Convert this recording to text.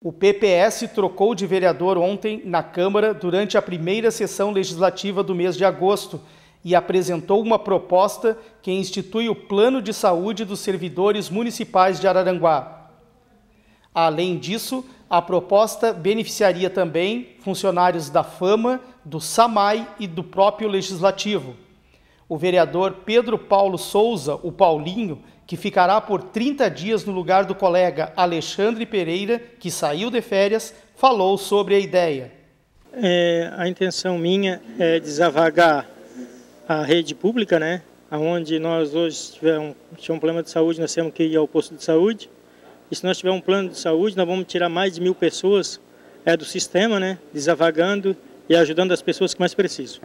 O PPS trocou de vereador ontem na Câmara durante a primeira sessão legislativa do mês de agosto e apresentou uma proposta que institui o Plano de Saúde dos Servidores Municipais de Araranguá. Além disso, a proposta beneficiaria também funcionários da Fama, do SAMAI e do próprio Legislativo. O vereador Pedro Paulo Souza, o Paulinho, que ficará por 30 dias no lugar do colega Alexandre Pereira, que saiu de férias, falou sobre a ideia. É, a intenção minha é desavagar a rede pública, né? Onde nós hoje tivermos um, problema de saúde, nós temos que ir ao posto de saúde. E se nós tivermos um plano de saúde, nós vamos tirar mais de mil pessoas é, do sistema, né? Desavagando e ajudando as pessoas que mais precisam.